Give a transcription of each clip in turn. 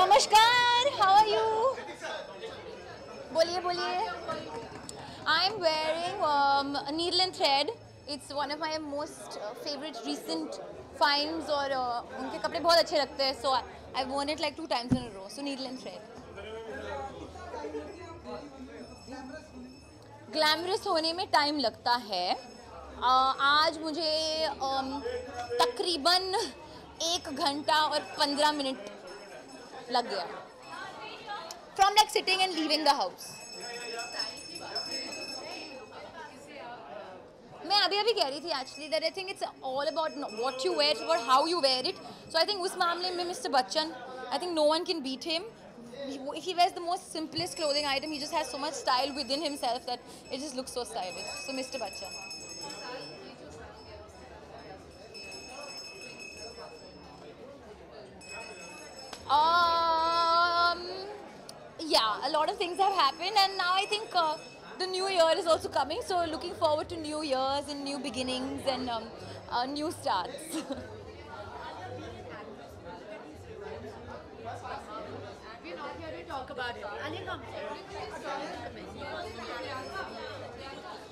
नमस्कार how are you बोलिए बोलिए। I am wearing Neel and thread it's one of my most favourite recent finds और uh, उनके कपड़े बहुत अच्छे लगते हैं so I wore it like two times in row so Neel and thread glamorous होने में टाइम लगता है। Uh, आज मुझे um, तकरीबन एक घंटा और पंद्रह मिनट लग गया from like sitting and leaving the house मैं अभी अभी कह रही थी actually that I think it's all about what you wear और how you wear it so I think उस मामले में mister Bachchan I think no one can beat him he wears the most simplest clothing item he just has so much style within himself that it just looks so stylish so mr bachchan A lot of things have happened, and now I think uh, the new year is also coming. So looking forward to new years and new beginnings and um, uh, new starts.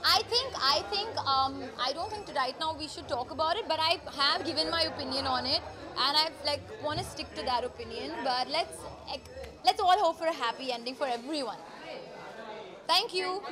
I think I think um, I don't think right now we should talk about it, but I have given my opinion on it, and I like want to stick to that opinion. But let's let's all hope for a happy ending for everyone. Thank you.